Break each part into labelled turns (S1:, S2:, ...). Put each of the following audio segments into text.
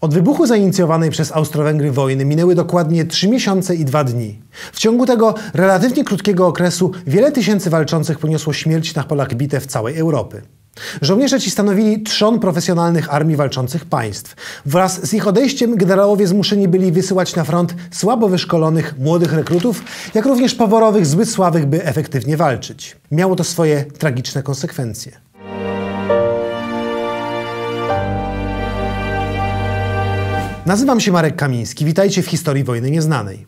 S1: Od wybuchu zainicjowanej przez Austro-Węgry wojny minęły dokładnie 3 miesiące i 2 dni. W ciągu tego relatywnie krótkiego okresu wiele tysięcy walczących poniosło śmierć na polach bitew całej Europy. Żołnierze ci stanowili trzon profesjonalnych armii walczących państw. Wraz z ich odejściem generałowie zmuszeni byli wysyłać na front słabo wyszkolonych młodych rekrutów, jak również poborowych zbyt słabych, by efektywnie walczyć. Miało to swoje tragiczne konsekwencje. Nazywam się Marek Kamiński. Witajcie w historii wojny nieznanej.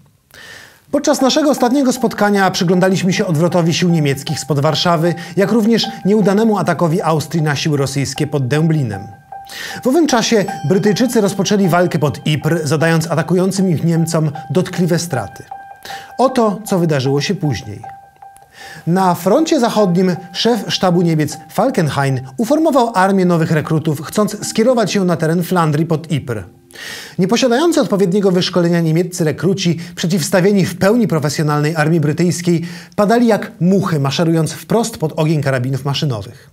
S1: Podczas naszego ostatniego spotkania przyglądaliśmy się odwrotowi sił niemieckich spod Warszawy, jak również nieudanemu atakowi Austrii na siły rosyjskie pod Dęblinem. W owym czasie Brytyjczycy rozpoczęli walkę pod Ypres, zadając atakującym ich Niemcom dotkliwe straty. Oto, co wydarzyło się później. Na froncie zachodnim szef sztabu Niemiec Falkenhayn uformował armię nowych rekrutów, chcąc skierować ją na teren Flandrii pod Ypres. Nieposiadający odpowiedniego wyszkolenia niemieccy rekruci, przeciwstawieni w pełni profesjonalnej armii brytyjskiej, padali jak muchy, maszerując wprost pod ogień karabinów maszynowych.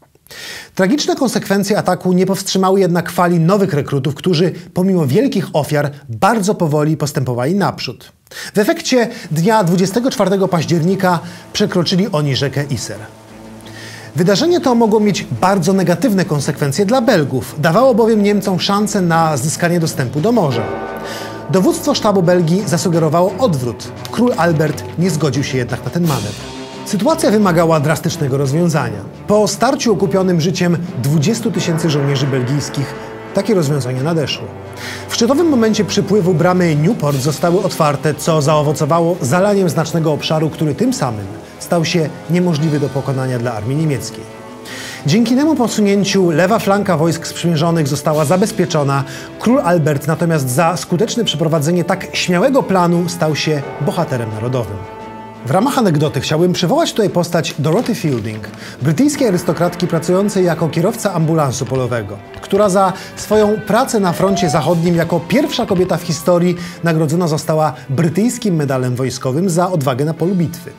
S1: Tragiczne konsekwencje ataku nie powstrzymały jednak fali nowych rekrutów, którzy pomimo wielkich ofiar bardzo powoli postępowali naprzód. W efekcie dnia 24 października przekroczyli oni rzekę Iser. Wydarzenie to mogło mieć bardzo negatywne konsekwencje dla Belgów. Dawało bowiem Niemcom szansę na zyskanie dostępu do morza. Dowództwo sztabu Belgii zasugerowało odwrót. Król Albert nie zgodził się jednak na ten manewr. Sytuacja wymagała drastycznego rozwiązania. Po starciu okupionym życiem 20 tysięcy żołnierzy belgijskich takie rozwiązanie nadeszło. W szczytowym momencie przypływu bramy Newport zostały otwarte, co zaowocowało zalaniem znacznego obszaru, który tym samym stał się niemożliwy do pokonania dla armii niemieckiej. Dzięki temu posunięciu lewa flanka wojsk sprzymierzonych została zabezpieczona. Król Albert natomiast za skuteczne przeprowadzenie tak śmiałego planu stał się bohaterem narodowym. W ramach anegdoty chciałbym przywołać tutaj postać Dorothy Fielding, brytyjskiej arystokratki pracującej jako kierowca ambulansu polowego, która za swoją pracę na froncie zachodnim jako pierwsza kobieta w historii nagrodzona została brytyjskim medalem wojskowym za odwagę na polu bitwy.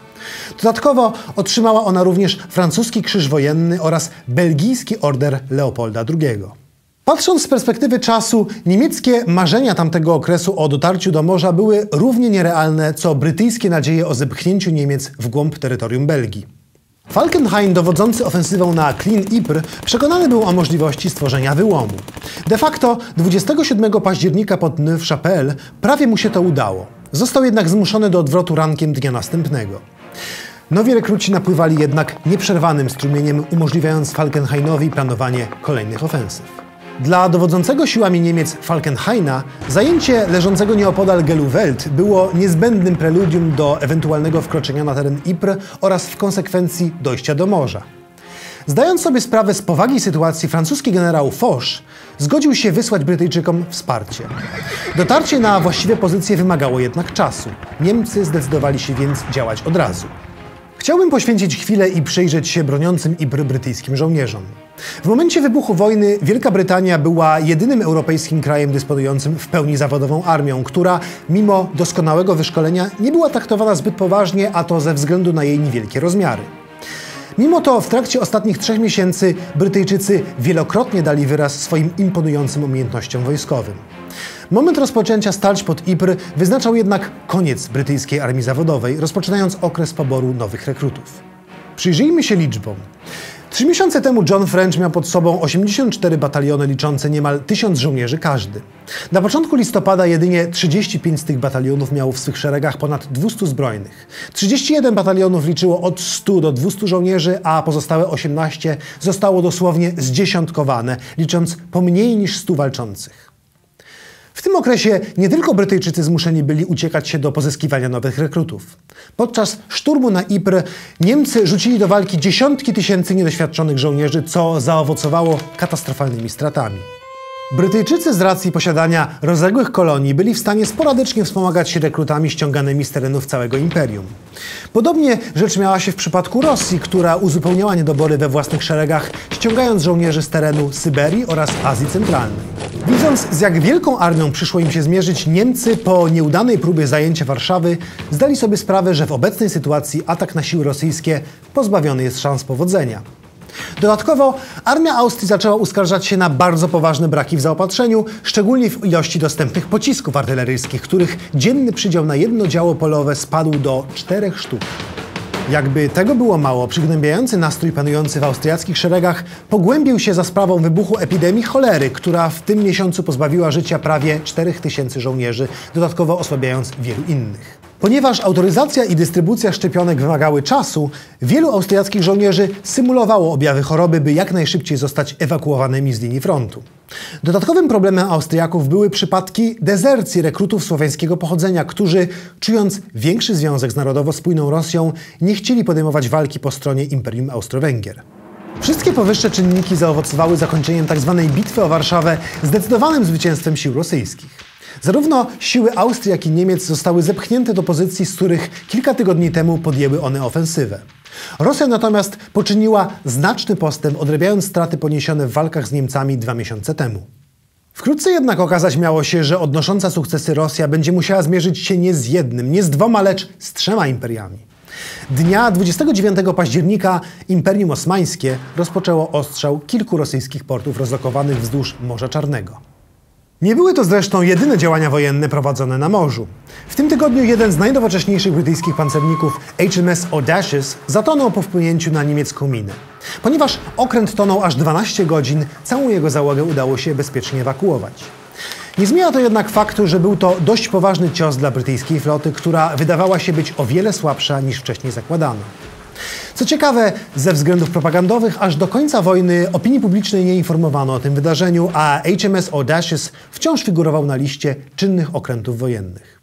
S1: Dodatkowo otrzymała ona również francuski krzyż wojenny oraz belgijski order Leopolda II. Patrząc z perspektywy czasu, niemieckie marzenia tamtego okresu o dotarciu do morza były równie nierealne, co brytyjskie nadzieje o zepchnięciu Niemiec w głąb terytorium Belgii. Falkenhayn, dowodzący ofensywą na Klin Ypres, przekonany był o możliwości stworzenia wyłomu. De facto 27 października pod Neuf-Chapelle prawie mu się to udało. Został jednak zmuszony do odwrotu rankiem dnia następnego. Nowi rekruci napływali jednak nieprzerwanym strumieniem, umożliwiając Falkenhaynowi planowanie kolejnych ofensyw. Dla dowodzącego siłami Niemiec Falkenhayna zajęcie leżącego nieopodal Geluwelt było niezbędnym preludium do ewentualnego wkroczenia na teren Ypres oraz w konsekwencji dojścia do morza. Zdając sobie sprawę z powagi sytuacji, francuski generał Foch zgodził się wysłać Brytyjczykom wsparcie. Dotarcie na właściwe pozycje wymagało jednak czasu. Niemcy zdecydowali się więc działać od razu. Chciałbym poświęcić chwilę i przyjrzeć się broniącym i brytyjskim żołnierzom. W momencie wybuchu wojny Wielka Brytania była jedynym europejskim krajem dysponującym w pełni zawodową armią, która mimo doskonałego wyszkolenia nie była traktowana zbyt poważnie, a to ze względu na jej niewielkie rozmiary. Mimo to w trakcie ostatnich trzech miesięcy Brytyjczycy wielokrotnie dali wyraz swoim imponującym umiejętnościom wojskowym. Moment rozpoczęcia starć pod Ypres wyznaczał jednak koniec brytyjskiej armii zawodowej, rozpoczynając okres poboru nowych rekrutów. Przyjrzyjmy się liczbom. Trzy miesiące temu John French miał pod sobą 84 bataliony liczące niemal 1000 żołnierzy każdy. Na początku listopada jedynie 35 z tych batalionów miało w swych szeregach ponad 200 zbrojnych. 31 batalionów liczyło od 100 do 200 żołnierzy, a pozostałe 18 zostało dosłownie zdziesiątkowane, licząc po mniej niż 100 walczących. W tym okresie nie tylko Brytyjczycy zmuszeni byli uciekać się do pozyskiwania nowych rekrutów. Podczas szturmu na Ypres Niemcy rzucili do walki dziesiątki tysięcy niedoświadczonych żołnierzy, co zaowocowało katastrofalnymi stratami. Brytyjczycy z racji posiadania rozległych kolonii byli w stanie sporadycznie wspomagać się rekrutami ściąganymi z terenów całego imperium. Podobnie rzecz miała się w przypadku Rosji, która uzupełniała niedobory we własnych szeregach, ściągając żołnierzy z terenu Syberii oraz Azji Centralnej. Widząc z jak wielką armią przyszło im się zmierzyć, Niemcy po nieudanej próbie zajęcia Warszawy zdali sobie sprawę, że w obecnej sytuacji atak na siły rosyjskie pozbawiony jest szans powodzenia. Dodatkowo armia Austrii zaczęła uskarżać się na bardzo poważne braki w zaopatrzeniu, szczególnie w ilości dostępnych pocisków artyleryjskich, których dzienny przydział na jedno działo polowe spadł do czterech sztuk. Jakby tego było mało, przygnębiający nastrój panujący w austriackich szeregach pogłębił się za sprawą wybuchu epidemii cholery, która w tym miesiącu pozbawiła życia prawie 4000 żołnierzy, dodatkowo osłabiając wielu innych. Ponieważ autoryzacja i dystrybucja szczepionek wymagały czasu, wielu austriackich żołnierzy symulowało objawy choroby, by jak najszybciej zostać ewakuowanymi z linii frontu. Dodatkowym problemem Austriaków były przypadki dezercji rekrutów słowiańskiego pochodzenia, którzy, czując większy związek z narodowo spójną Rosją, nie chcieli podejmować walki po stronie Imperium Austro-Węgier. Wszystkie powyższe czynniki zaowocowały zakończeniem tzw. Tak bitwy o Warszawę zdecydowanym zwycięstwem sił rosyjskich. Zarówno siły Austrii, jak i Niemiec zostały zepchnięte do pozycji, z których kilka tygodni temu podjęły one ofensywę. Rosja natomiast poczyniła znaczny postęp, odrabiając straty poniesione w walkach z Niemcami dwa miesiące temu. Wkrótce jednak okazać miało się, że odnosząca sukcesy Rosja będzie musiała zmierzyć się nie z jednym, nie z dwoma, lecz z trzema imperiami. Dnia 29 października Imperium Osmańskie rozpoczęło ostrzał kilku rosyjskich portów rozlokowanych wzdłuż Morza Czarnego. Nie były to zresztą jedyne działania wojenne prowadzone na morzu. W tym tygodniu jeden z najnowocześniejszych brytyjskich pancerników HMS Audacious zatonął po wpłynięciu na niemiecką minę. Ponieważ okręt tonął aż 12 godzin, całą jego załogę udało się bezpiecznie ewakuować. Nie zmienia to jednak faktu, że był to dość poważny cios dla brytyjskiej floty, która wydawała się być o wiele słabsza niż wcześniej zakładano. Co ciekawe, ze względów propagandowych aż do końca wojny opinii publicznej nie informowano o tym wydarzeniu, a HMS Audacious wciąż figurował na liście czynnych okrętów wojennych.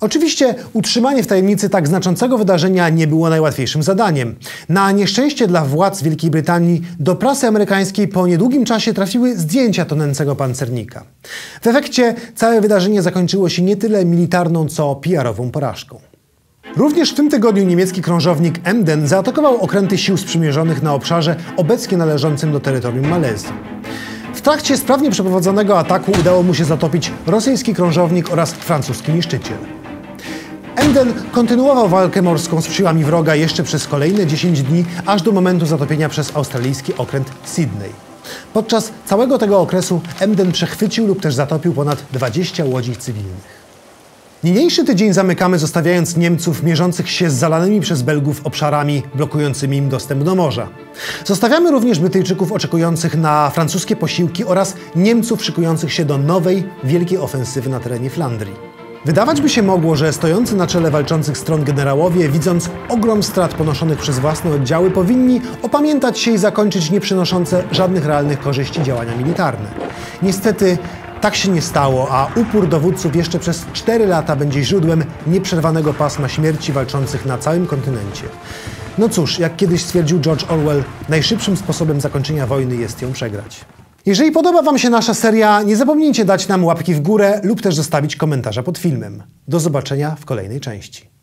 S1: Oczywiście utrzymanie w tajemnicy tak znaczącego wydarzenia nie było najłatwiejszym zadaniem. Na nieszczęście dla władz Wielkiej Brytanii do prasy amerykańskiej po niedługim czasie trafiły zdjęcia tonęcego pancernika. W efekcie całe wydarzenie zakończyło się nie tyle militarną, co PR-ową porażką. Również w tym tygodniu niemiecki krążownik Emden zaatakował okręty sił sprzymierzonych na obszarze obecnie należącym do terytorium Malezji. W trakcie sprawnie przeprowadzonego ataku udało mu się zatopić rosyjski krążownik oraz francuski niszczyciel. Emden kontynuował walkę morską z siłami wroga jeszcze przez kolejne 10 dni, aż do momentu zatopienia przez australijski okręt Sydney. Podczas całego tego okresu Emden przechwycił lub też zatopił ponad 20 łodzi cywilnych. Niniejszy tydzień zamykamy, zostawiając Niemców mierzących się z zalanymi przez Belgów obszarami blokującymi im dostęp do morza. Zostawiamy również Brytyjczyków oczekujących na francuskie posiłki oraz Niemców szykujących się do nowej, wielkiej ofensywy na terenie Flandrii. Wydawać by się mogło, że stojący na czele walczących stron generałowie, widząc ogrom strat ponoszonych przez własne oddziały, powinni opamiętać się i zakończyć nieprzynoszące żadnych realnych korzyści działania militarne. Niestety tak się nie stało, a upór dowódców jeszcze przez 4 lata będzie źródłem nieprzerwanego pasma śmierci walczących na całym kontynencie. No cóż, jak kiedyś stwierdził George Orwell, najszybszym sposobem zakończenia wojny jest ją przegrać. Jeżeli podoba Wam się nasza seria, nie zapomnijcie dać nam łapki w górę lub też zostawić komentarza pod filmem. Do zobaczenia w kolejnej części.